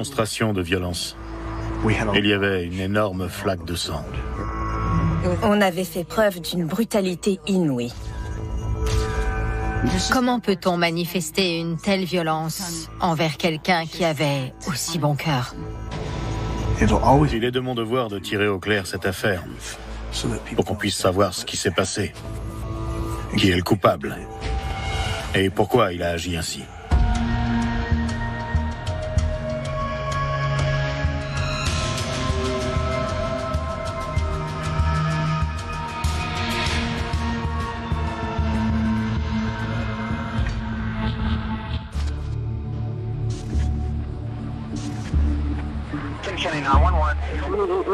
Démonstration de violence. Il y avait une énorme flaque de sang. On avait fait preuve d'une brutalité inouïe. Comment peut-on manifester une telle violence envers quelqu'un qui avait aussi bon cœur? Il est de mon devoir de tirer au clair cette affaire pour qu'on puisse savoir ce qui s'est passé, qui est le coupable et pourquoi il a agi ainsi.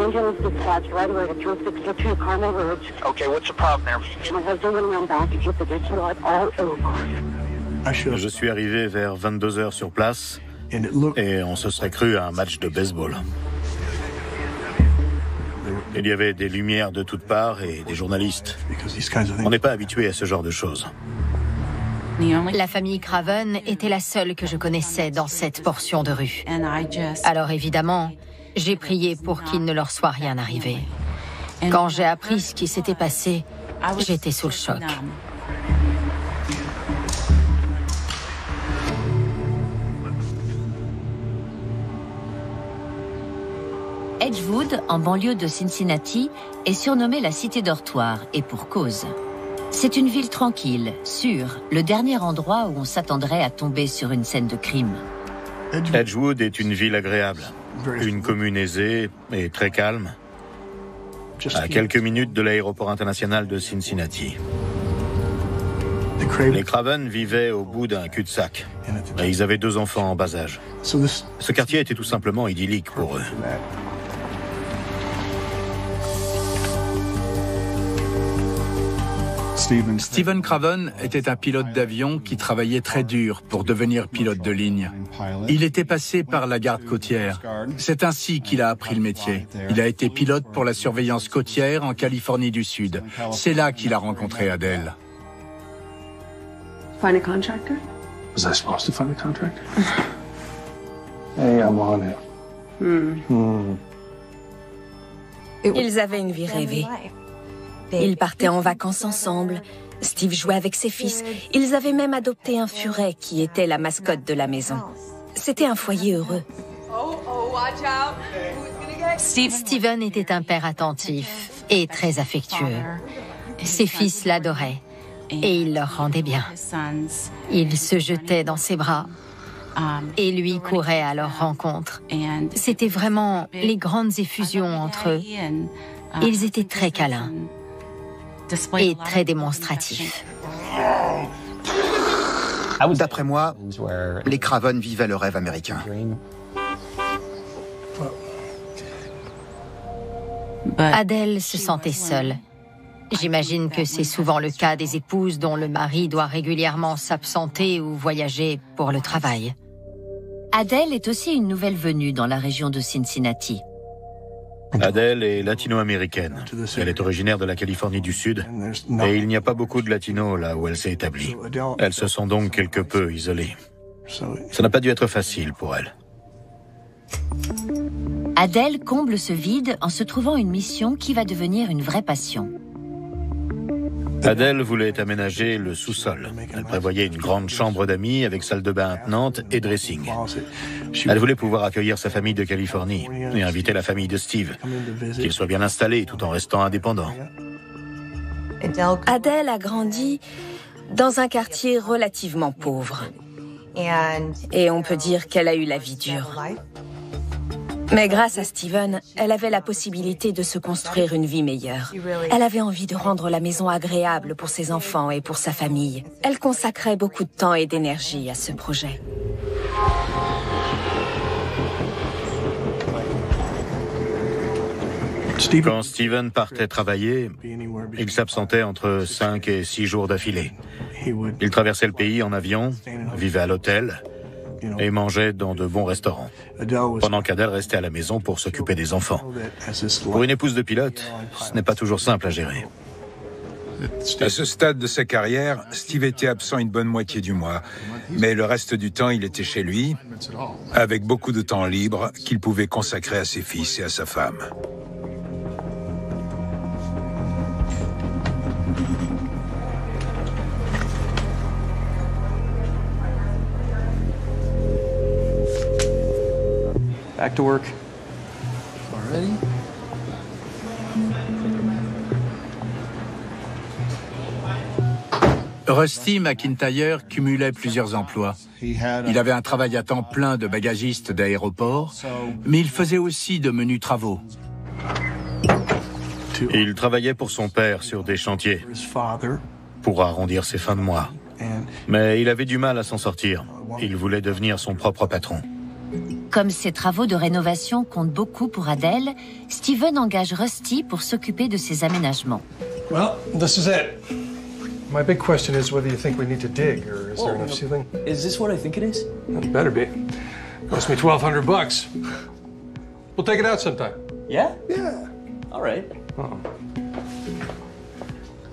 Ambulance dispatched right? Away to 362 Carmel Road. Okay, what's the problem there? My husband went around back and hit the ditch all over. Je suis arrivé vers 22 heures sur place et on se serait cru à un match de baseball. Il y avait des lumières de toutes parts et des journalistes. On n'est pas habitué à ce genre de choses. La famille Craven était la seule que je connaissais dans cette portion de rue. Alors évidemment, j'ai prié pour qu'il ne leur soit rien arrivé. Quand j'ai appris ce qui s'était passé, j'étais sous le choc. Edgewood, en banlieue de Cincinnati, est surnommée la cité dortoir, et pour cause. C'est une ville tranquille, sûre, le dernier endroit où on s'attendrait à tomber sur une scène de crime. Edgewood est une ville agréable, une commune aisée et très calme, à quelques minutes de l'aéroport international de Cincinnati. Les Craven vivaient au bout d'un cul-de-sac et ils avaient deux enfants en bas âge. Ce quartier était tout simplement idyllique pour eux. Stephen Craven était un pilote d'avion qui travaillait très dur pour devenir pilote de ligne. Il était passé par la garde côtière. C'est ainsi qu'il a appris le métier. Il a été pilote pour la surveillance côtière en Californie du Sud. C'est là qu'il a rencontré Adèle. Find a contractor? Was I supposed to find a contractor? hey, I'm on it. Hmm. Ils avaient une vie rêvée. Ils partaient en vacances ensemble. Steve jouait avec ses fils. Ils avaient même adopté un furet qui était la mascotte de la maison. C'était un foyer heureux. Steven était un père attentif et très affectueux. Ses fils l'adoraient et il leur rendait bien. Il se jetait dans ses bras et lui courait à leur rencontre. C'était vraiment les grandes effusions entre eux. Ils étaient très câlins et très démonstratif. D'après moi, les Craven vivaient le rêve américain. Adèle se sentait seule. J'imagine que c'est souvent le cas des épouses dont le mari doit régulièrement s'absenter ou voyager pour le travail. Adèle est aussi une nouvelle venue dans la région de Cincinnati. Adèle est latino-américaine. Elle est originaire de la Californie du Sud et il n'y a pas beaucoup de latinos là où elle s'est établie. Elle se sent donc quelque peu isolée. Ça n'a pas dû être facile pour elle. Adèle comble ce vide en se trouvant une mission qui va devenir une vraie passion. Adèle voulait aménager le sous-sol. Elle prévoyait une grande chambre d'amis avec salle de bain attenante et dressing. Elle voulait pouvoir accueillir sa famille de Californie et inviter la famille de Steve, qu'il soit bien installé tout en restant indépendant. Adèle a grandi dans un quartier relativement pauvre. Et on peut dire qu'elle a eu la vie dure. Mais grâce à Steven, elle avait la possibilité de se construire une vie meilleure. Elle avait envie de rendre la maison agréable pour ses enfants et pour sa famille. Elle consacrait beaucoup de temps et d'énergie à ce projet. Quand Steven partait travailler, il s'absentait entre 5 et 6 jours d'affilée. Il traversait le pays en avion, vivait à l'hôtel, et mangeait dans de bons restaurants, pendant qu'Adèle restait à la maison pour s'occuper des enfants. Pour une épouse de pilote, ce n'est pas toujours simple à gérer. À ce stade de sa carrière, Steve était absent une bonne moitié du mois, mais le reste du temps, il était chez lui, avec beaucoup de temps libre qu'il pouvait consacrer à ses fils et à sa femme. Back to work. Already? Rusty McIntyre cumulait plusieurs emplois. Il avait un travail à temps plein de bagagiste d'aéroport, mais il faisait aussi de menus travaux. Il travaillait pour son père sur des chantiers pour arrondir ses fins de mois. Mais il avait du mal à s'en sortir. Il voulait devenir son propre patron. Comme ses travaux de rénovation comptent beaucoup pour Adèle, Steven engage Rusty pour s'occuper de ses aménagements. Well, this is it. My big question is whether you think we need to dig or is there enough ceiling? Is this what I think it is? It better be. Cost me 1200 bucks. We'll take it out sometime. Yeah? Yeah. All right. Uh-oh.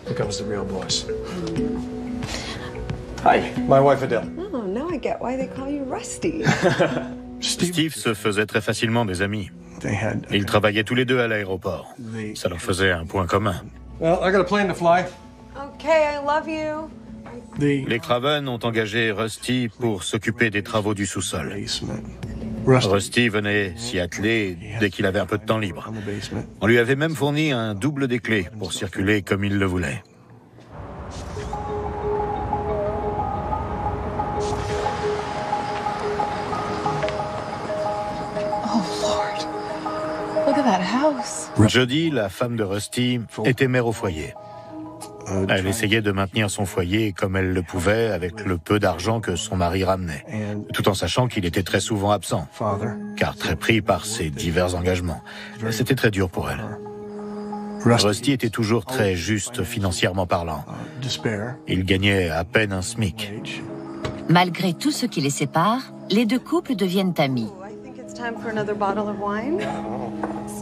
Here comes the real boss. Hi. My wife Adele. Oh, now I get why they call you Rusty. Steve se faisait très facilement des amis. Ils travaillaient tous les deux à l'aéroport. Ça leur faisait un point commun. Well, I got a plane to fly. okay, I love you. Les Craven ont engagé Rusty pour s'occuper des travaux du sous-sol. Rusty venait s'y atteler dès qu'il avait un peu de temps libre. On lui avait même fourni un double des clés pour circuler comme il le voulait. Jody, la femme de Rusty, était mère au foyer. Elle essayait de maintenir son foyer comme elle le pouvait avec le peu d'argent que son mari ramenait, tout en sachant qu'il était très souvent absent, car très pris par ses divers engagements. C'était très dur pour elle. Rusty était toujours très juste financièrement parlant. Il gagnait à peine un SMIC. Malgré tout ce qui les sépare, les deux couples deviennent amis.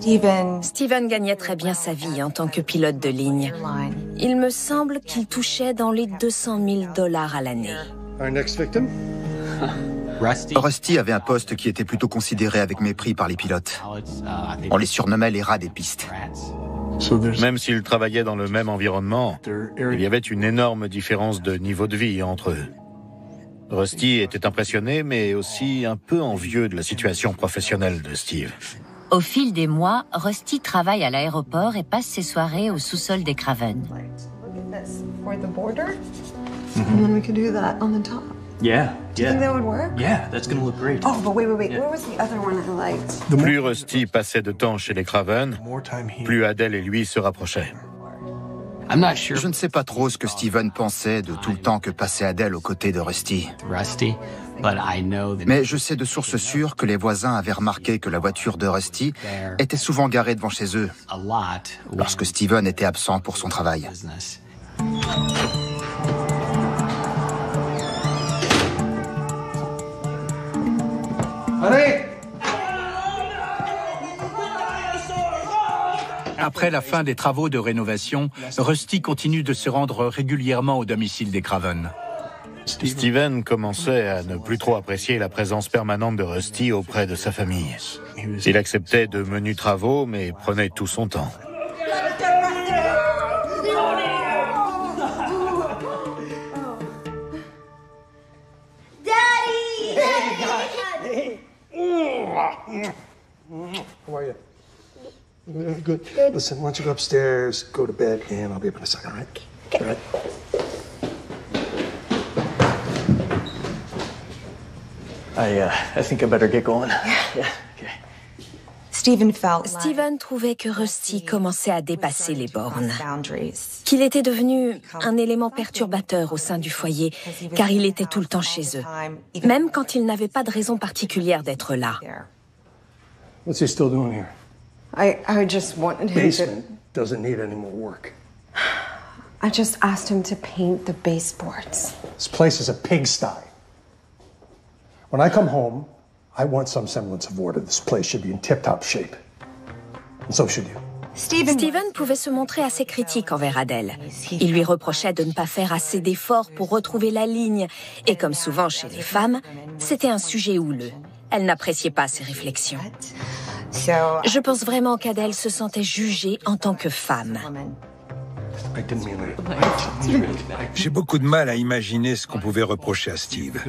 Steven. Steven gagnait très bien sa vie en tant que pilote de ligne. Il me semble qu'il touchait dans les 200 000 dollars à l'année. Our next victim? Rusty avait un poste qui était plutôt considéré avec mépris par les pilotes. On les surnommait les rats des pistes. Même s'ils travaillaient dans le même environnement, il y avait une énorme différence de niveau de vie entre eux. Rusty était impressionné, mais aussi un peu envieux de la situation professionnelle de Steve. Au fil des mois, Rusty travaille à l'aéroport et passe ses soirées au sous-sol des Craven. Great. Oh, but wait, wait, wait. Where was the other one I liked? Plus Rusty passait de temps chez les Craven, plus Adèle et lui se rapprochaient. Je ne sais pas trop ce que Steven pensait de tout le temps que passait Adèle aux côtés de Rusty? Mais je sais de sources sûres que les voisins avaient remarqué que la voiture de Rusty était souvent garée devant chez eux lorsque Steven était absent pour son travail. Après la fin des travaux de rénovation, Rusty continue de se rendre régulièrement au domicile des Craven. Steven commençait à ne plus trop apprécier la présence permanente de Rusty auprès de sa famille. Il acceptait de menus travaux, mais prenait tout son temps. How are you? Good. Listen, why don't you go upstairs, go to bed, and I'll be up in a second, all right? All right. I, uh, I think I better get going. Yeah. Steven trouvait que Rusty commençait à dépasser les bornes, qu'il était devenu un élément perturbateur au sein du foyer, car il était tout le temps chez eux, même quand il n'avait pas de raison particulière d'être là. What's he still doing here? I, I just wanted him Basement doesn't need any more work. I just asked him to paint the baseboards. This place is a pigsty. When I come home, I want some semblance of order. This place should be in tip top shape. And so should you. Steven pouvait se montrer assez critique envers Adèle. Il lui reprochait de ne pas faire assez d'efforts pour retrouver la ligne. Et comme souvent chez les femmes, c'était un sujet houleux. Elle n'appréciait pas ses réflexions. Je pense vraiment qu'Adèle se sentait jugée en tant que femme. J'ai beaucoup de mal à imaginer ce qu'on pouvait reprocher à Steve.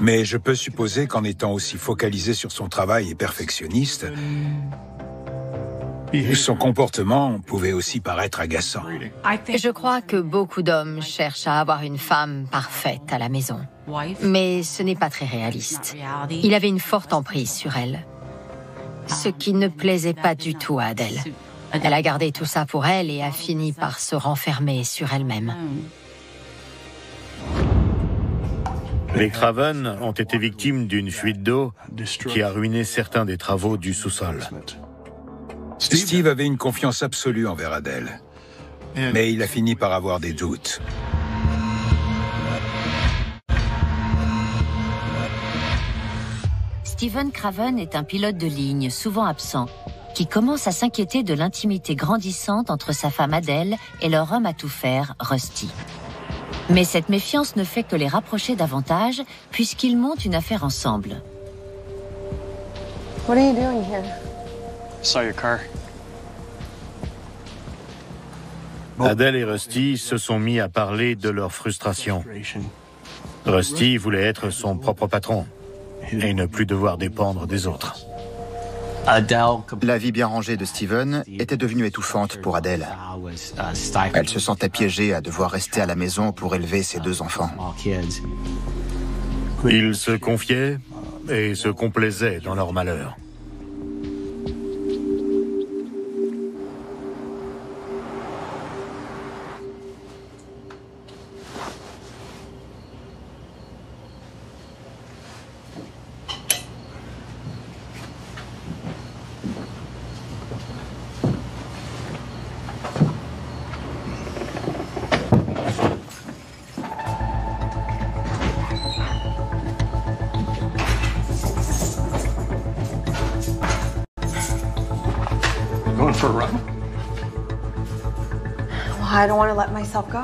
Mais je peux supposer qu'en étant aussi focalisé sur son travail et perfectionniste, son comportement pouvait aussi paraître agaçant. Je crois que beaucoup d'hommes cherchent à avoir une femme parfaite à la maison. Mais ce n'est pas très réaliste. Il avait une forte emprise sur elle. Ce qui ne plaisait pas du tout à Adèle. Elle a gardé tout ça pour elle et a fini par se renfermer sur elle-même. Les Craven ont été victimes d'une fuite d'eau qui a ruiné certains des travaux du sous-sol. Steve avait une confiance absolue envers Adèle, mais il a fini par avoir des doutes. Steven Craven est un pilote de ligne souvent absent qui commence à s'inquiéter de l'intimité grandissante entre sa femme Adèle et leur homme à tout faire, Rusty. Mais cette méfiance ne fait que les rapprocher davantage puisqu'ils montent une affaire ensemble. What are you doing here? Saw your car. Adèle et Rusty se sont mis à parler de leur frustration. Rusty voulait être son propre patron et ne plus devoir dépendre des autres. La vie bien rangée de Steven était devenue étouffante pour Adèle. Elle se sentait piégée à devoir rester à la maison pour élever ses deux enfants. Ils se confiaient et se complaisaient dans leur malheur. I don't want to let myself go.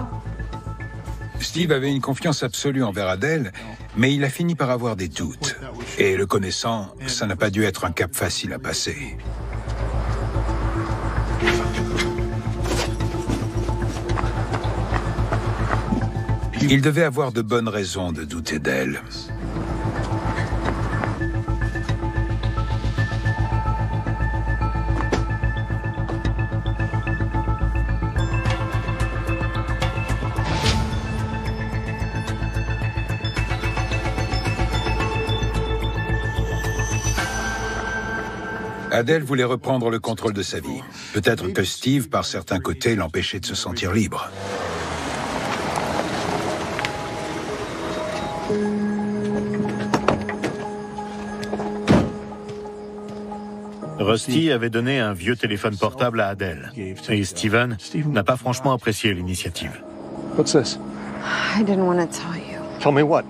Steve avait une confiance absolue envers Adèle, mais il a fini par avoir des doutes. Et le connaissant, ça n'a pas dû être un cap facile à passer. Il devait avoir de bonnes raisons de douter d'elle. Adèle voulait reprendre le contrôle de sa vie. Peut-être que Steve, par certains côtés, l'empêchait de se sentir libre. Rusty avait donné un vieux téléphone portable à Adèle. Et Steven n'a pas franchement apprécié l'initiative. What's this? I didn't want to tell you Tell me what?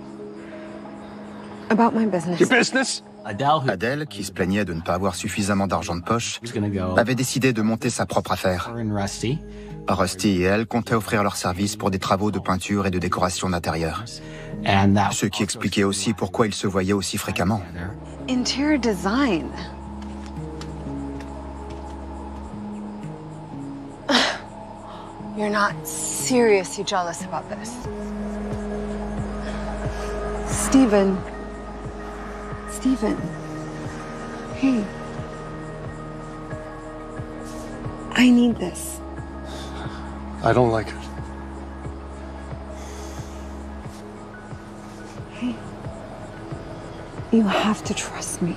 about my business. Your business? Adèle, qui se plaignait de ne pas avoir suffisamment d'argent de poche, avait décidé de monter sa propre affaire. Rusty et elle comptaient offrir leurs services pour des travaux de peinture et de décoration d'intérieur. Ce qui expliquait aussi pourquoi ils se voyaient aussi fréquemment. Interior design. You're not seriously jealous about this. Stephen. Stephen. Hey. I need this. I don't like it. Hey. You have to trust me.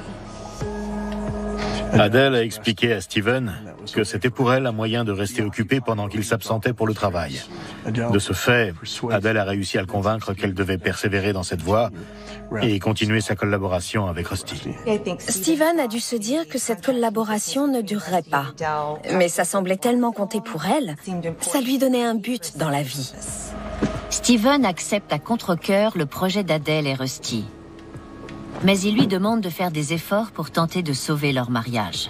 Adèle a expliqué à Steven que c'était pour elle un moyen de rester occupée pendant qu'il s'absentait pour le travail. De ce fait, Adèle a réussi à le convaincre qu'elle devait persévérer dans cette voie et continuer sa collaboration avec Rusty. Steven a dû se dire que cette collaboration ne durerait pas. Mais ça semblait tellement compter pour elle, ça lui donnait un but dans la vie. Steven accepte à contre-cœur le projet d'Adèle et Rusty. Mais il lui demande de faire des efforts pour tenter de sauver leur mariage.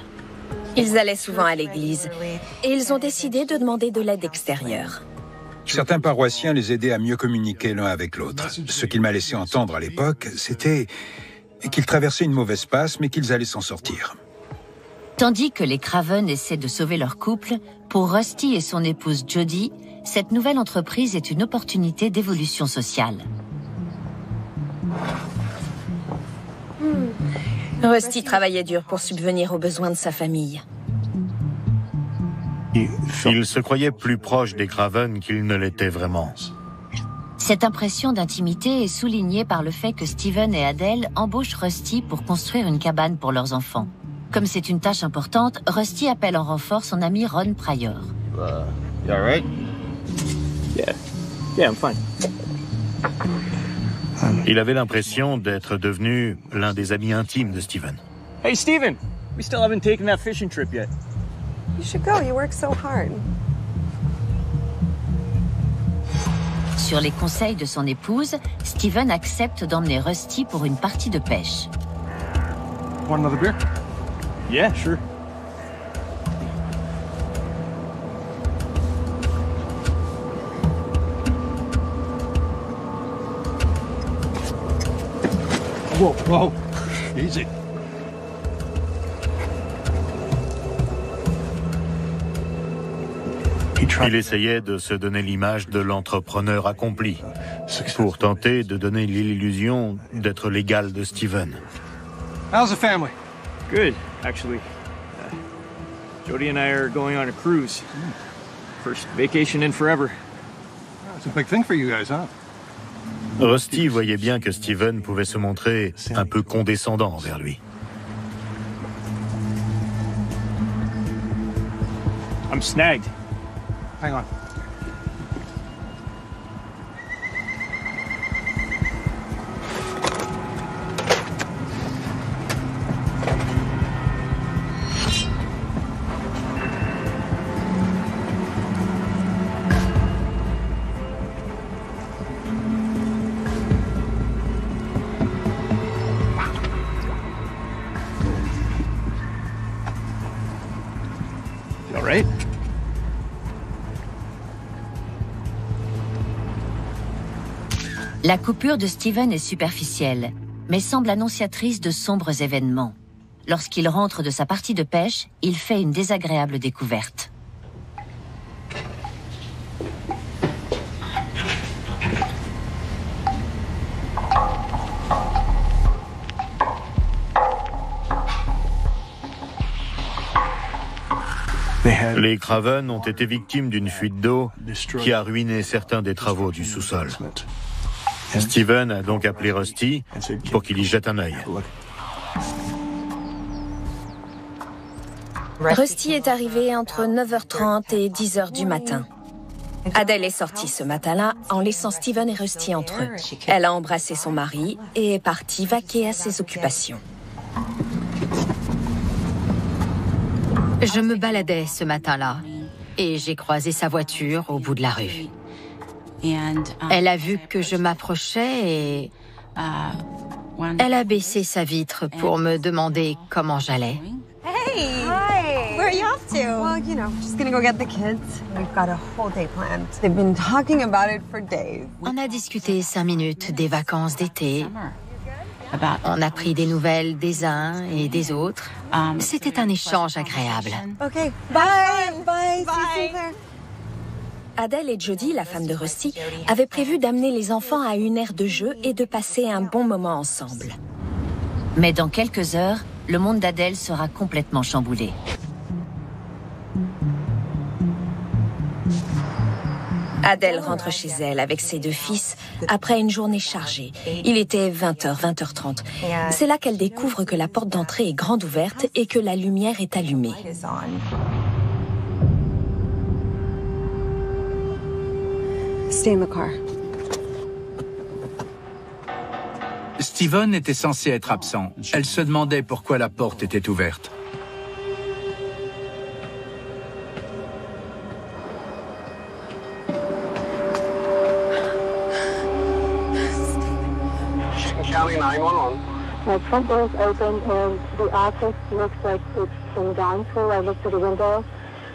Ils allaient souvent à l'église et ils ont décidé de demander de l'aide extérieure. Certains paroissiens les aidaient à mieux communiquer l'un avec l'autre. Ce qu'il m'a laissé entendre à l'époque, c'était qu'ils traversaient une mauvaise passe, mais qu'ils allaient s'en sortir. Tandis que les Craven essaient de sauver leur couple, pour Rusty et son épouse Jodie, cette nouvelle entreprise est une opportunité d'évolution sociale. Rusty travaillait dur pour subvenir aux besoins de sa famille. Il se croyait plus proche des Craven qu'il ne l'était vraiment. Cette impression d'intimité est soulignée par le fait que Steven et Adele embauchent Rusty pour construire une cabane pour leurs enfants. Comme c'est une tâche importante, Rusty appelle en renfort son ami Ron Pryor. Uh, right? Yeah. Yeah, I'm fine. Il avait l'impression d'être devenu l'un des amis intimes de Steven. Hey, Steven! We still haven't taken that fishing trip yet. You should go. You work so hard. Sur les conseils de son épouse, Steven accepte d'emmener Rusty pour une partie de pêche. Want another beer? Yeah, sure. Whoa, whoa. Easy. Il essayait de se donner l'image de l'entrepreneur accompli, pour tenter de donner l'illusion d'être l'égal de Steven. How's the family? Good, actually. Uh, Jody and I are going on a cruise. First vacation in forever. It's a big thing for you guys, huh? Rusty voyait bien que Steven pouvait se montrer un peu condescendant envers lui. I'm snagged. Hang on. La coupure de Steven est superficielle, mais semble annonciatrice de sombres événements. Lorsqu'il rentre de sa partie de pêche, il fait une désagréable découverte. Les Craven ont été victimes d'une fuite d'eau qui a ruiné certains des travaux du sous-sol. Steven a donc appelé Rusty pour qu'il y jette un œil. Rusty est arrivé entre 9h30 et 10h du matin. Adèle est sortie ce matin-là en laissant Steven et Rusty entre eux. Elle a embrassé son mari et est partie vaquer à ses occupations. Je me baladais ce matin-là et j'ai croisé sa voiture au bout de la rue. Elle a vu que je m'approchais et elle a baissé sa vitre pour me demander comment j'allais. Hey! Hi! Where are you off to? Well, you know, just gonna go get the kids. We've got a whole day planned. They've been talking about it for days. On a discuté cinq minutes des vacances d'été. On a pris des nouvelles des uns et des autres. C'était un échange agréable. Okay, bye! Bye! See you there. Adèle et Jody, la femme de Rusty, avaient prévu d'amener les enfants à une aire de jeu et de passer un bon moment ensemble. Mais dans quelques heures, le monde d'Adèle sera complètement chamboulé. Adèle rentre chez elle avec ses deux fils après une journée chargée. Il était 20h, 20h30. C'est là qu'elle découvre que la porte d'entrée est grande ouverte et que la lumière est allumée. Stay in the car. Steven était censé être absent. Elle se demandait pourquoi la porte était ouverte. County 911. My front door is open and the office looks like it's been gone through. I looked through the window.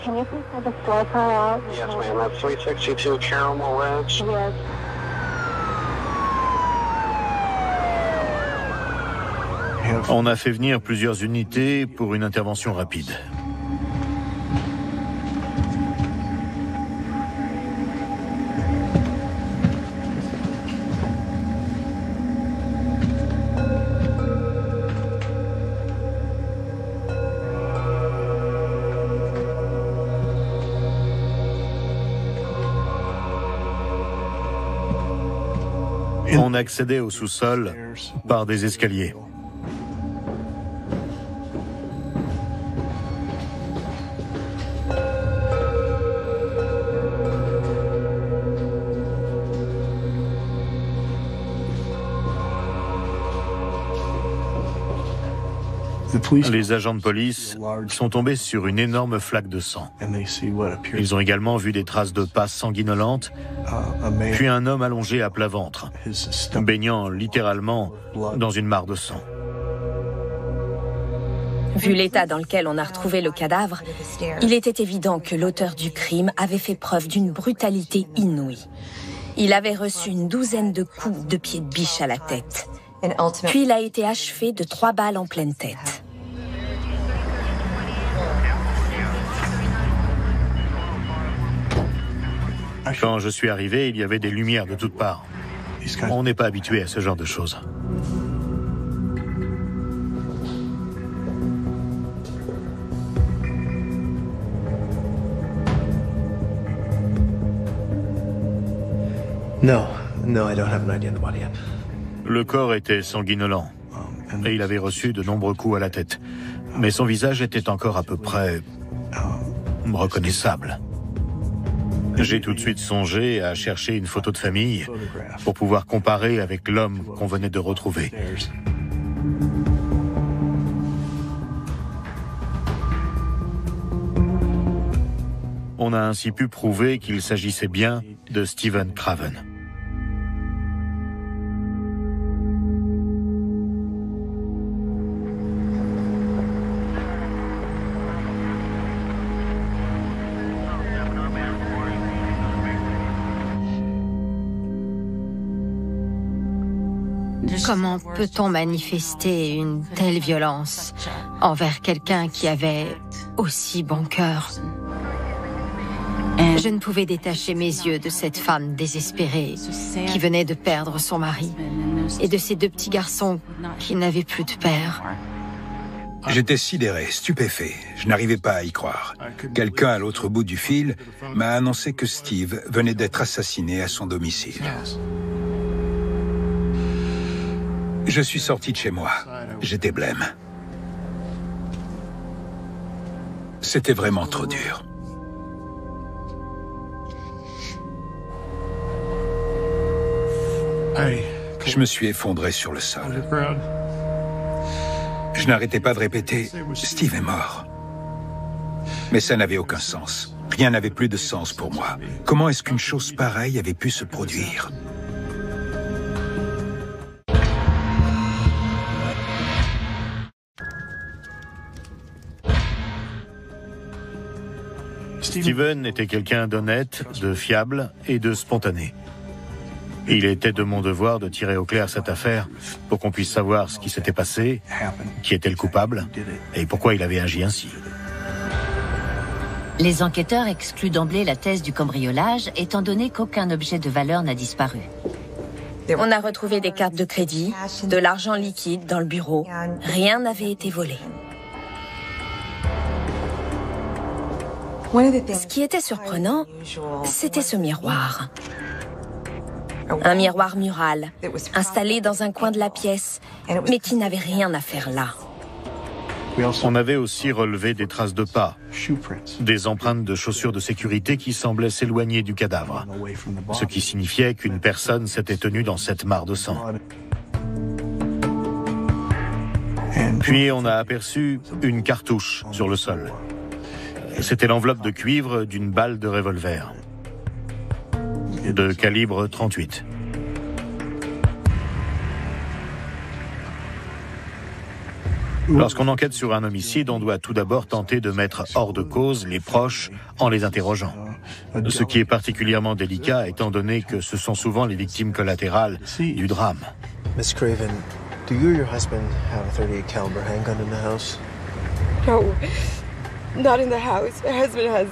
Can you please have the store car out? Yes, ma'am. That's 362 Caramel Ridge. Yes. On a fait venir plusieurs unités pour une intervention rapide. On accédait au sous-sol par des escaliers. Les agents de police sont tombés sur une énorme flaque de sang. Ils ont également vu des traces de pas sanguinolentes, puis un homme allongé à plat ventre, baignant littéralement dans une mare de sang. Vu l'état dans lequel on a retrouvé le cadavre, il était évident que l'auteur du crime avait fait preuve d'une brutalité inouïe. Il avait reçu une douzaine de coups de pied de biche à la tête. Puis il a été achevé de trois balles en pleine tête. Quand je suis arrivé, il y avait des lumières de toutes parts. On n'est pas habitué à ce genre de choses. No, no, I don't have an idea the body. Le corps était sanguinolent et il avait reçu de nombreux coups à la tête. Mais son visage était encore à peu près reconnaissable. J'ai tout de suite songé à chercher une photo de famille pour pouvoir comparer avec l'homme qu'on venait de retrouver. On a ainsi pu prouver qu'il s'agissait bien de Stephen Craven. Comment peut-on manifester une telle violence envers quelqu'un qui avait aussi bon cœur? Je ne pouvais détacher mes yeux de cette femme désespérée qui venait de perdre son mari et de ces deux petits garçons qui n'avaient plus de père. J'étais sidéré, stupéfait. Je n'arrivais pas à y croire. Quelqu'un à l'autre bout du fil m'a annoncé que Steve venait d'être assassiné à son domicile. Je suis sorti de chez moi. J'étais blême. C'était vraiment trop dur. Je me suis effondré sur le sol. Je n'arrêtais pas de répéter ⁇ Steve est mort ⁇ Mais ça n'avait aucun sens. Rien n'avait plus de sens pour moi. Comment est-ce qu'une chose pareille avait pu se produire? Steven était quelqu'un d'honnête, de fiable et de spontané. Il était de mon devoir de tirer au clair cette affaire pour qu'on puisse savoir ce qui s'était passé, qui était le coupable et pourquoi il avait agi ainsi. Les enquêteurs excluent d'emblée la thèse du cambriolage étant donné qu'aucun objet de valeur n'a disparu. On a retrouvé des cartes de crédit, de l'argent liquide dans le bureau. Rien n'avait été volé. Ce qui était surprenant, c'était ce miroir. Un miroir mural, installé dans un coin de la pièce, mais qui n'avait rien à faire là. On avait aussi relevé des traces de pas, des empreintes de chaussures de sécurité qui semblaient s'éloigner du cadavre, ce qui signifiait qu'une personne s'était tenue dans cette mare de sang. Puis on a aperçu une cartouche sur le sol. C'était l'enveloppe de cuivre d'une balle de revolver de calibre 38. Lorsqu'on enquête sur un homicide, on doit tout d'abord tenter de mettre hors de cause les proches en les interrogeant. Ce qui est particulièrement délicat étant donné que ce sont souvent les victimes collatérales du drame. Miss Craven, do you or your husband have a 38 caliber handgun in the house? No, not in the house. My husband has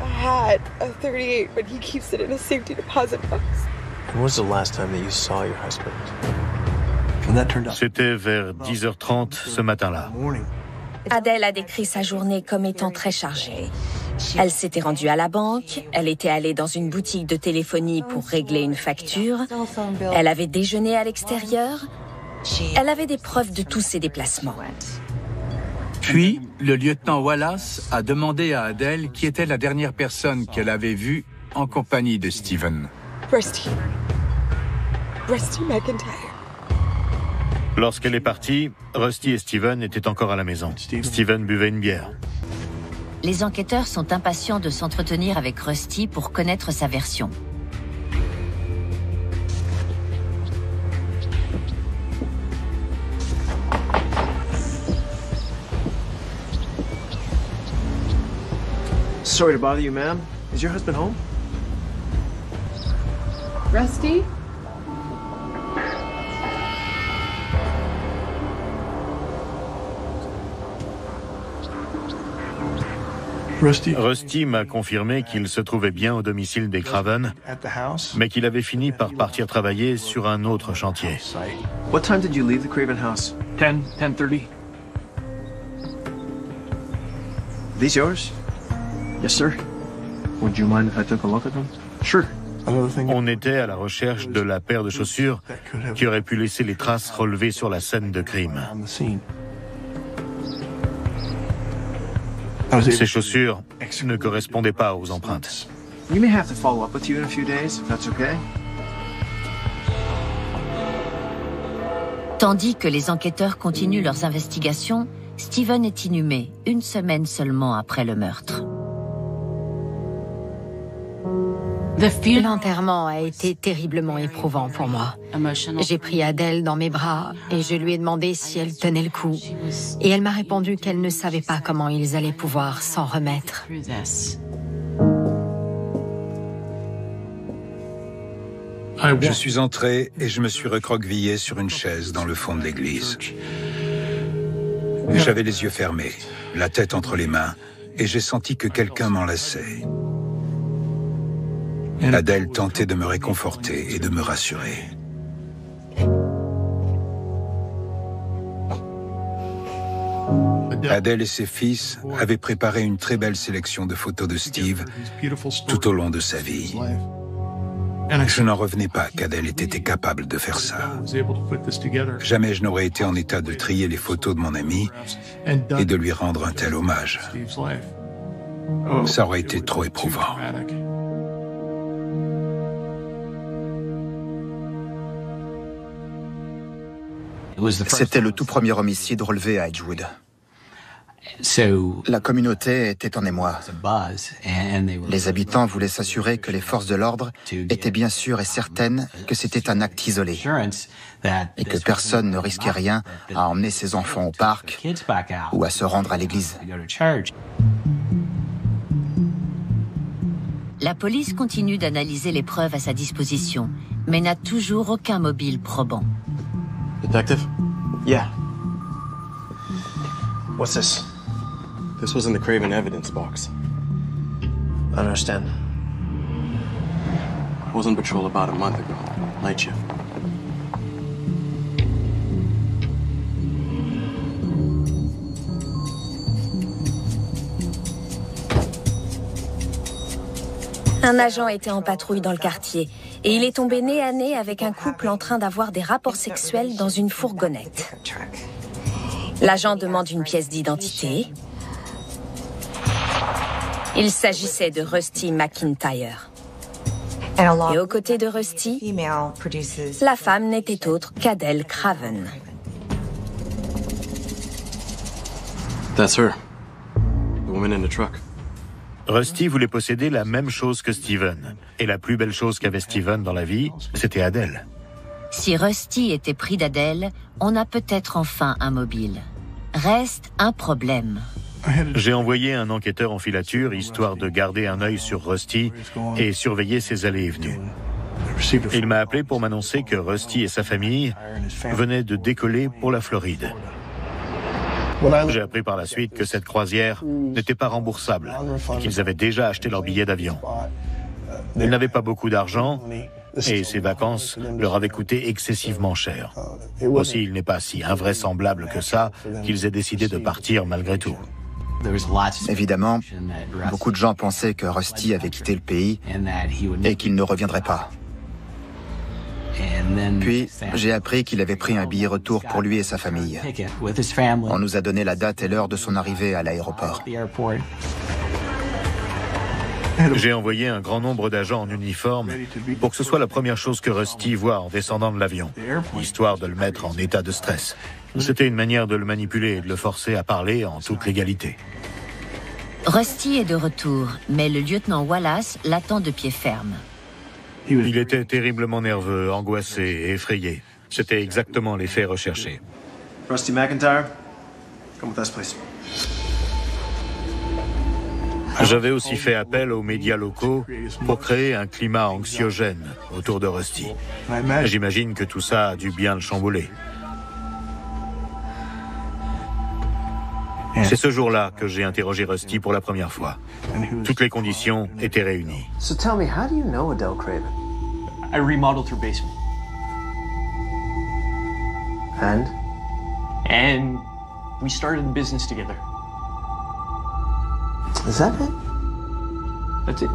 had a 38, but he keeps it in a safety deposit box. When was the last time that you saw your husband? C'était vers 10h30 ce matin-là. Adèle a décrit sa journée comme étant très chargée. Elle s'était rendue à la banque, elle était allée dans une boutique de téléphonie pour régler une facture, elle avait déjeuné à l'extérieur, elle avait des preuves de tous ses déplacements. Puis, le lieutenant Wallace a demandé à Adèle qui était la dernière personne qu'elle avait vue en compagnie de Stephen. Rusty. Rusty McIntyre. Lorsqu'elle est partie, Rusty et Steven étaient encore à la maison. Steven buvait une bière. Les enquêteurs sont impatients de s'entretenir avec Rusty pour connaître sa version. Sorry to bother you, ma'am. Is your husband home? Rusty? Rusty? M'a confirmé qu'il se trouvait bien au domicile des Craven, mais qu'il avait fini par partir travailler sur un autre chantier. What time did you leave the Craven house? 10, 10.30. These yours? Yes, sir. Would you mind if I took a look at them? Sure. On était à la recherche de la paire de chaussures qui aurait pu laisser les traces relevées sur la scène de crime. Ces chaussures ne correspondaient pas aux empreintes. We may have to follow up with you in a few days, if that's okay. Tandis que les enquêteurs continuent leurs investigations, Steven est inhumé une semaine seulement après le meurtre. L'enterrement a été terriblement éprouvant pour moi. J'ai pris Adèle dans mes bras et je lui ai demandé si elle tenait le coup. Et elle m'a répondu qu'elle ne savait pas comment ils allaient pouvoir s'en remettre. Je suis entré et je me suis recroquevillé sur une chaise dans le fond de l'église. J'avais les yeux fermés, la tête entre les mains, et j'ai senti que quelqu'un m'enlaçait. Adèle tentait de me réconforter et de me rassurer. Adèle et ses fils avaient préparé une très belle sélection de photos de Steve tout au long de sa vie. Je n'en revenais pas qu'Adèle ait été capable de faire ça. Jamais je n'aurais été en état de trier les photos de mon ami et de lui rendre un tel hommage. Ça aurait été trop éprouvant. C'était le tout premier homicide relevé à Edgewood. La communauté était en émoi. Les habitants voulaient s'assurer que les forces de l'ordre étaient bien sûres et certaines que c'était un acte isolé et que personne ne risquait rien à emmener ses enfants au parc ou à se rendre à l'église. La police continue d'analyser les preuves à sa disposition, mais n'a toujours aucun mobile probant. Detective? Yeah. What's this? This was in the Craven evidence box. I understand. I was on patrol about a month ago. Night shift. Un agent était en patrouille dans le quartier et il est tombé nez à nez avec un couple en train d'avoir des rapports sexuels dans une fourgonnette. L'agent demande une pièce d'identité. Il s'agissait de Rusty McIntyre. Et aux côtés de Rusty, la femme n'était autre qu'Adèle Craven. That's her. The woman in the truck. Rusty voulait posséder la même chose que Steven. Et la plus belle chose qu'avait Steven dans la vie, c'était Adèle. Si Rusty était pris d'Adèle, on a peut-être enfin un mobile. Reste un problème. J'ai envoyé un enquêteur en filature histoire de garder un œil sur Rusty et surveiller ses allées et venues. Il m'a appelé pour m'annoncer que Rusty et sa famille venaient de décoller pour la Floride. J'ai appris par la suite que cette croisière n'était pas remboursable et qu'ils avaient déjà acheté leur billet d'avion. Ils n'avaient pas beaucoup d'argent et ces vacances leur avaient coûté excessivement cher. Aussi, il n'est pas si invraisemblable que ça qu'ils aient décidé de partir malgré tout. Évidemment, beaucoup de gens pensaient que Rusty avait quitté le pays et qu'il ne reviendrait pas. Puis, j'ai appris qu'il avait pris un billet retour pour lui et sa famille. On nous a donné la date et l'heure de son arrivée à l'aéroport. J'ai envoyé un grand nombre d'agents en uniforme pour que ce soit la première chose que Rusty voit en descendant de l'avion, histoire de le mettre en état de stress. C'était une manière de le manipuler et de le forcer à parler en toute légalité. Rusty est de retour, mais le lieutenant Wallace l'attend de pied ferme. Il était terriblement nerveux, angoissé et effrayé. C'était exactement l'effet recherché. Rusty McIntyre, come with us, please. J'avais aussi fait appel aux médias locaux pour créer un climat anxiogène autour de Rusty. J'imagine que tout ça a dû bien le chambouler. C'est ce jour-là que j'ai interrogé Rusty pour la première fois. Toutes les conditions étaient réunies. So tell me, how do you know Adele Craven? I remodeled her basement. And? And we started a business together. Is that it? That's it.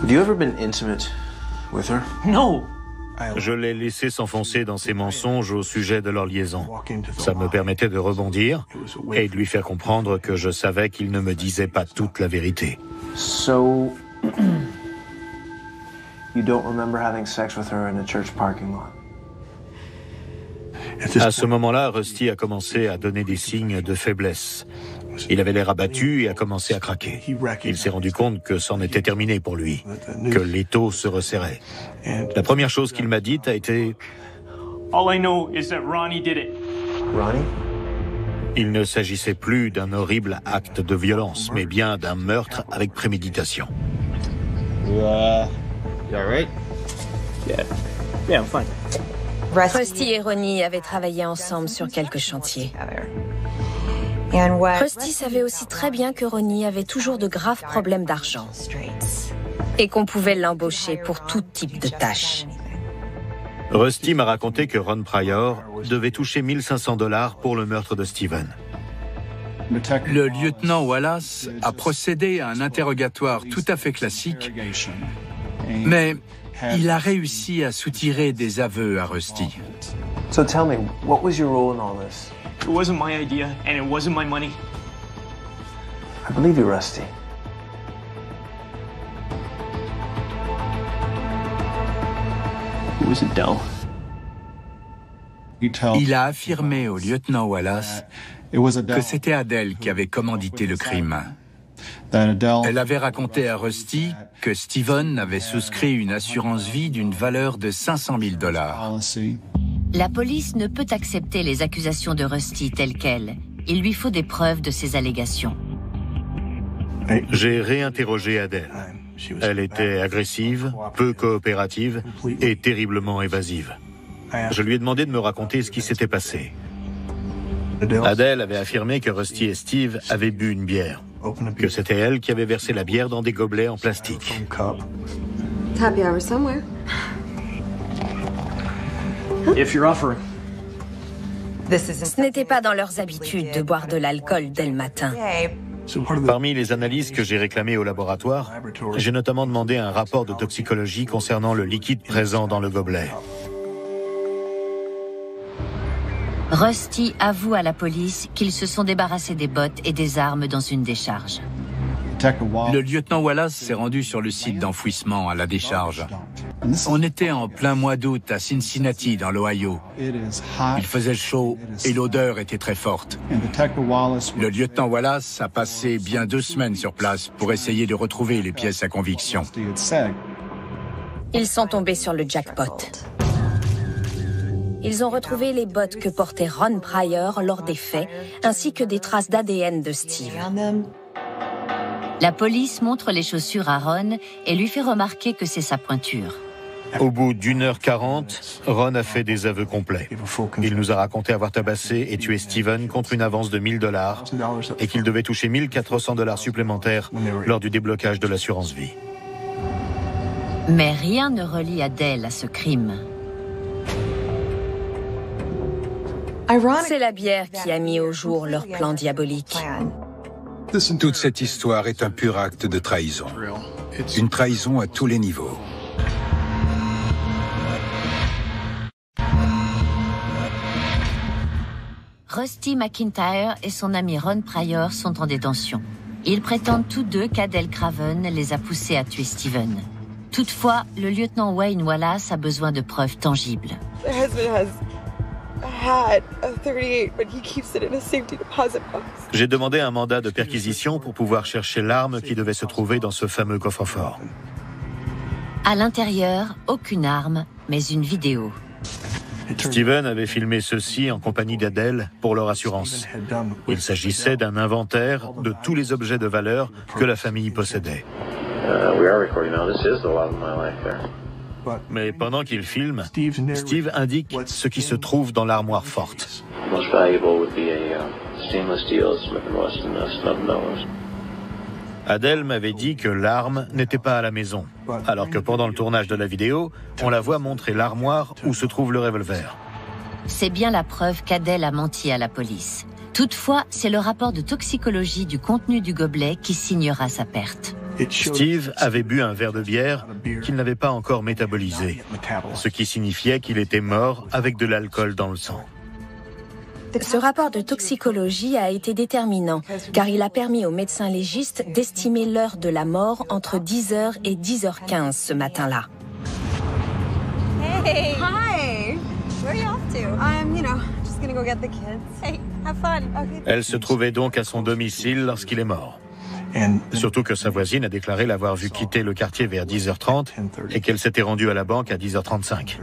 Have you ever been intimate with her? No. Je l'ai laissé s'enfoncer dans ses mensonges au sujet de leur liaison. Ça me permettait de rebondir et de lui faire comprendre que je savais qu'il ne me disait pas toute la vérité. So, you don't remember having sex with her in a church parking lot? À ce moment-là, Rusty a commencé à donner des signes de faiblesse. Il avait l'air abattu et a commencé à craquer. Il s'est rendu compte que c'en était terminé pour lui, que l'étau se resserrait. La première chose qu'il m'a dite a été All I know is that Ronnie did it. Ronnie? Il ne s'agissait plus d'un horrible acte de violence, mais bien d'un meurtre avec préméditation. Uh. Rusty et Ronnie avaient travaillé ensemble sur quelques chantiers. Rusty savait aussi très bien que Ronnie avait toujours de graves problèmes d'argent et qu'on pouvait l'embaucher pour tout type de tâches. Rusty m'a raconté que Ron Pryor devait toucher 1500 dollars pour le meurtre de Steven. Le lieutenant Wallace a procédé à un interrogatoire tout à fait classique, mais il a réussi à soutirer des aveux à Rusty. So tell me, what was your role in all this? It wasn't my idea, and it wasn't my money. I believe you, Rusty. Who was Adele? Il a affirmé au lieutenant Wallace que c'était Adèle qui avait commandité le crime. Elle avait raconté à Rusty que Steven avait souscrit une assurance vie d'une valeur de 500 000 dollars. La police ne peut accepter les accusations de Rusty telles quelles. Il lui faut des preuves de ces allégations. J'ai réinterrogé Adèle. Elle était agressive, peu coopérative et terriblement évasive. Je lui ai demandé de me raconter ce qui s'était passé. Adèle avait affirmé que Rusty et Steve avaient bu une bière, que c'était elle qui avait versé la bière dans des gobelets en plastique. Ce n'était pas dans leurs habitudes de boire de l'alcool dès le matin. Parmi les analyses que j'ai réclamées au laboratoire, j'ai notamment demandé un rapport de toxicologie concernant le liquide présent dans le gobelet. Rusty avoue à la police qu'ils se sont débarrassés des bottes et des armes dans une décharge. Le lieutenant Wallace s'est rendu sur le site d'enfouissement à la décharge. On était en plein mois d'août à Cincinnati, dans l'Ohio. Il faisait chaud et l'odeur était très forte. Le lieutenant Wallace a passé bien deux semaines sur place pour essayer de retrouver les pièces à conviction. Ils sont tombés sur le jackpot. ils ont retrouvé les bottes que portait Ron Pryor lors des faits, ainsi que des traces d'ADN de Steve. La police montre les chaussures à Ron et lui fait remarquer que c'est sa pointure. Au bout d'une heure quarante, Ron a fait des aveux complets. Il nous a raconté avoir tabassé et tué Steven contre une avance de 1000 dollars et qu'il devait toucher 1400 dollars supplémentaires lors du déblocage de l'assurance vie. Mais rien ne relie Adèle à ce crime. C'est la bière qui a mis au jour leur plan diabolique. Toute cette histoire est un pur acte de trahison. Une trahison à tous les niveaux. Rusty McIntyre et son ami Ron Pryor sont en détention. Ils prétendent tous deux qu'Adèle Craven les a poussés à tuer Steven. Toutefois, le lieutenant Wayne Wallace a besoin de preuves tangibles. J'ai demandé un mandat de perquisition pour pouvoir chercher l'arme qui devait se trouver dans ce fameux coffre-fort. À l'intérieur, aucune arme, mais une vidéo. Steven avait filmé ceci en compagnie d'Adèle pour leur assurance. Il s'agissait d'un inventaire de tous les objets de valeur que la famille possédait. Mais pendant qu'il filme, Steve indique ce qui se trouve dans l'armoire forte. Adèle m'avait dit que l'arme n'était pas à la maison, alors que pendant le tournage de la vidéo, on la voit montrer l'armoire où se trouve le revolver. C'est bien la preuve qu'Adèle a menti à la police. Toutefois, c'est le rapport de toxicologie du contenu du gobelet qui signera sa perte. Steve avait bu un verre de bière qu'il n'avait pas encore métabolisé, ce qui signifiait qu'il était mort avec de l'alcool dans le sang. Ce rapport de toxicologie a été déterminant car il a permis aux médecins légistes d'estimer l'heure de la mort entre 10h et 10h15 ce matin-là. Hey. Hi. Where are you off to? I'm, you know, just gonna go get the kids. Hey, have fun. Okay. Elle se trouvait donc à son domicile lorsqu'il est mort. Surtout que sa voisine a déclaré l'avoir vu quitter le quartier vers 10h30 et qu'elle s'était rendue à la banque à 10h35.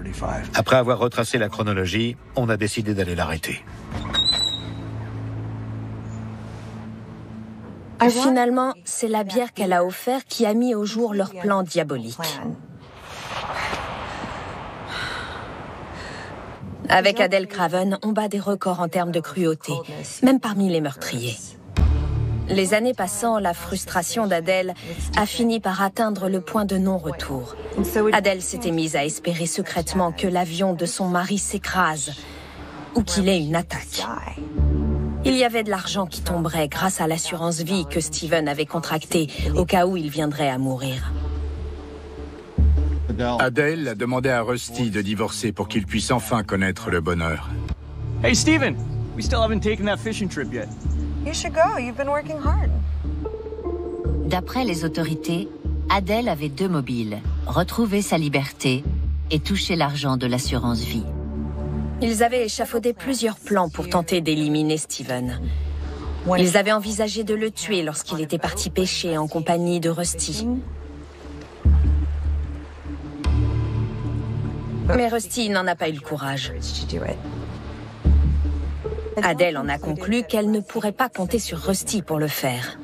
Après avoir retracé la chronologie, on a décidé d'aller l'arrêter. Finalement, c'est la bière qu'elle a offert qui a mis au jour leur plan diabolique. Avec Adèle Craven, on bat des records en termes de cruauté, même parmi les meurtriers. Les années passant, la frustration d'Adèle a fini par atteindre le point de non-retour. Adèle s'était mise à espérer secrètement que l'avion de son mari s'écrase ou qu'il ait une attaque. Il y avait de l'argent qui tomberait grâce à l'assurance vie que Steven avait contractée au cas où il viendrait à mourir. Adèle a demandé à Rusty de divorcer pour qu'il puisse enfin connaître le bonheur. Hey Steven, we still haven't taken that fishing trip yet. You should go. You've been working hard. D'après les autorités, Adèle avait deux mobiles, retrouvé sa liberté et touché l'argent de l'assurance vie. Ils avaient échafaudé plusieurs plans pour tenter d'éliminer Steven. Ils avaient envisagé de le tuer lorsqu'il était parti pêcher en compagnie de Rusty. Mais Rusty n'en a pas eu le courage. Adèle en a conclu qu'elle ne pourrait pas compter sur Rusty pour le faire.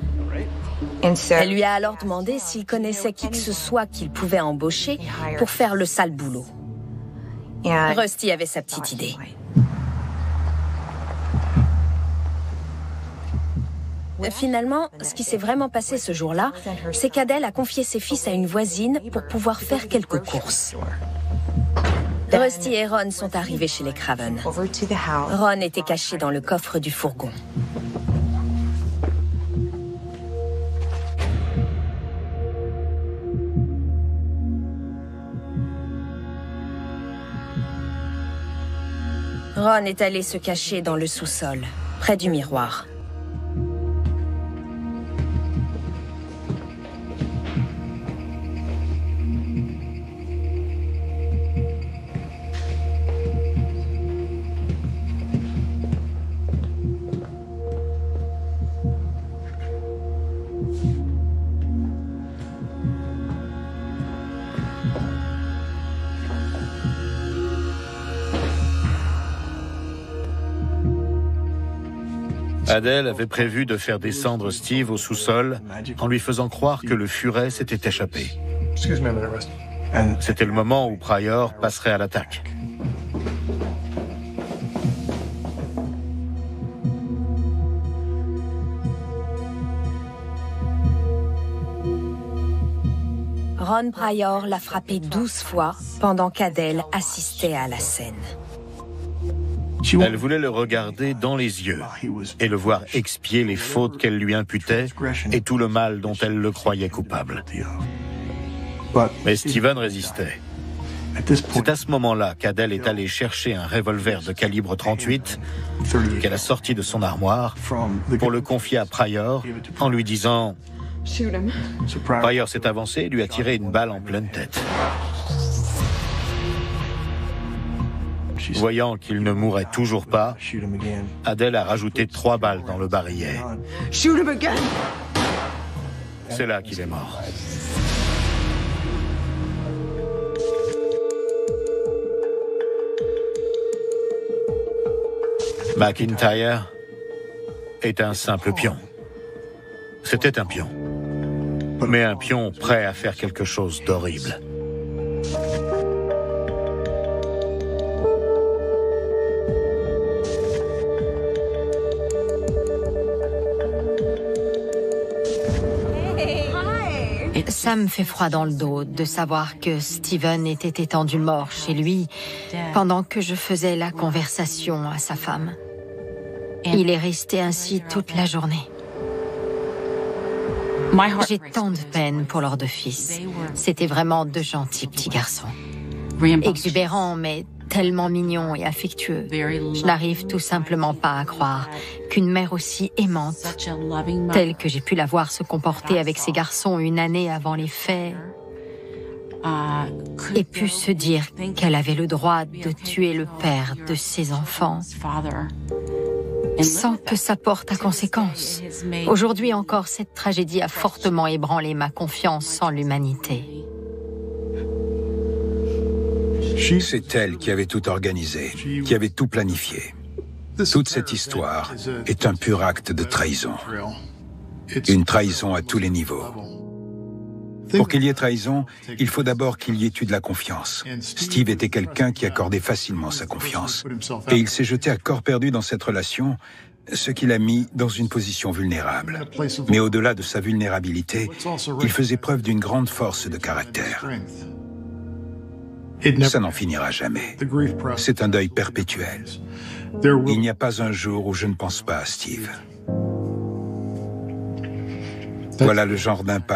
Elle lui a alors demandé s'il connaissait qui que ce soit qu'il pouvait embaucher pour faire le sale boulot. Rusty avait sa petite idée. Finalement, ce qui s'est vraiment passé ce jour-là, c'est qu'Adèle a confié ses fils à une voisine pour pouvoir faire quelques courses. Rusty et Ron sont arrivés chez les Craven. Ron était caché dans le coffre du fourgon. Ron est allé se cacher dans le sous-sol, près du miroir. Adèle avait prévu de faire descendre Steve au sous-sol en lui faisant croire que le furet s'était échappé. C'était le moment où Pryor passerait à l'attaque. Ron Pryor l'a frappé douze fois pendant qu'Adèle assistait à la scène. Elle voulait le regarder dans les yeux et le voir expier les fautes qu'elle lui imputait et tout le mal dont elle le croyait coupable. Mais Steven résistait. C'est à ce moment-là qu'Adèle est allée chercher un revolver de calibre 38 qu'elle a sorti de son armoire pour le confier à Pryor en lui disant Pryor s'est avancé et lui a tiré une balle en pleine tête. Voyant qu'il ne mourrait toujours pas, Adèle a rajouté trois balles dans le barillet. C'est là qu'il est mort. McIntyre est un simple pion. C'était un pion. Mais un pion prêt à faire quelque chose d'horrible. Ça me fait froid dans le dos de savoir que Steven était étendu mort chez lui pendant que je faisais la conversation à sa femme. Il est resté ainsi toute la journée. J'ai tant de peine pour leurs deux fils. C'était vraiment de gentils petits garçons. Exubérants, mais tellement mignons et affectueux. Je n'arrive tout simplement pas à croire qu'une mère aussi aimante, telle que j'ai pu la voir se comporter avec ses garçons une année avant les faits, ait pu se dire qu'elle avait le droit de tuer le père de ses enfants sans que ça porte à conséquence. Aujourd'hui encore, cette tragédie a fortement ébranlé ma confiance en l'humanité. C'est elle qui avait tout organisé, qui avait tout planifié. Toute cette histoire est un pur acte de trahison. Une trahison à tous les niveaux. Pour qu'il y ait trahison, il faut d'abord qu'il y ait eu de la confiance. Steve était quelqu'un qui accordait facilement sa confiance. Et il s'est jeté à corps perdu dans cette relation, ce qui l'a mis dans une position vulnérable. Mais au-delà de sa vulnérabilité, il faisait preuve d'une grande force de caractère. Ça n'en finira jamais. C'est un deuil perpétuel. Il n'y a pas un jour où je ne pense pas à Steve. Voilà le genre d'impact